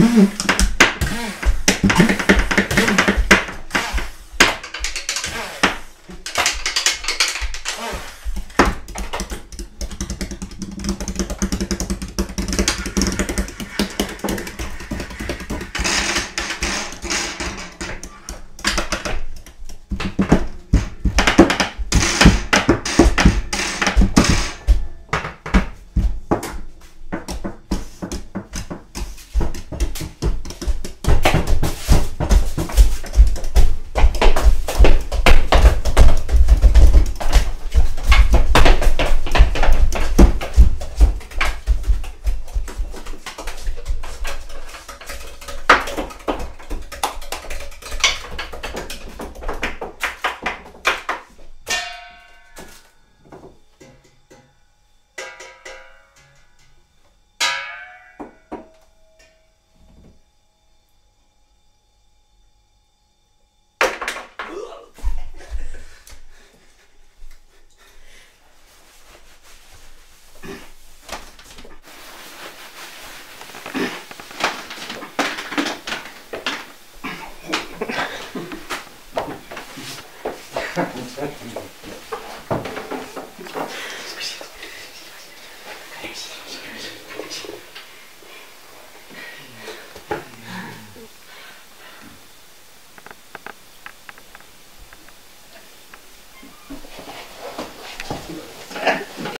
Oh.